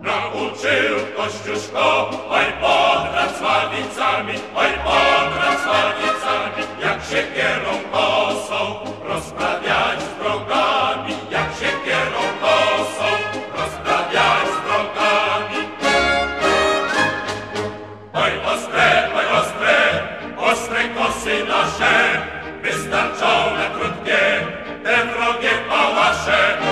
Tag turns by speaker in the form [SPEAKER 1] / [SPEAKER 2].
[SPEAKER 1] Nauczył Kościuszko, oj podrad z oj podrad z jak się kierą kosą, rozprawiać z wrogami, jak się kierą kosą, rozprawiać z wrogami. Oj ostre, oj ostre, ostre kosy nasze, wystarczą niepała się